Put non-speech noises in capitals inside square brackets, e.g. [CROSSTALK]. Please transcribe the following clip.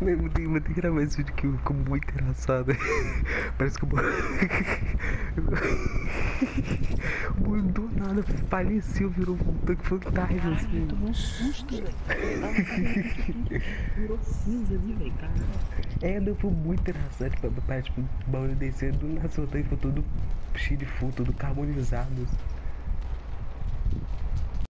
Não, vou ter, que gravar esse vídeo que ficou muito engraçado. Parece que [LAUGHS] o Bo- do nada faleceu, virou um tanque fantasma assim. Tomou um susto, velho. Virou cinza ali, velho. É, não, foi muito engraçado. Tipo, parece tipo, o bagulho descendo do nada, soltando e ficou todo cheio de fogo, todo carbonizado.